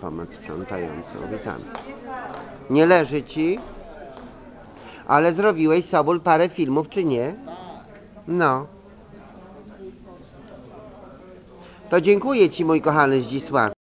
pomoc sprzątającą. Witam. Nie leży ci? Ale zrobiłeś Sobul parę filmów, czy nie? No. To dziękuję ci, mój kochany Zdzisław.